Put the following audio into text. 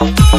Oh,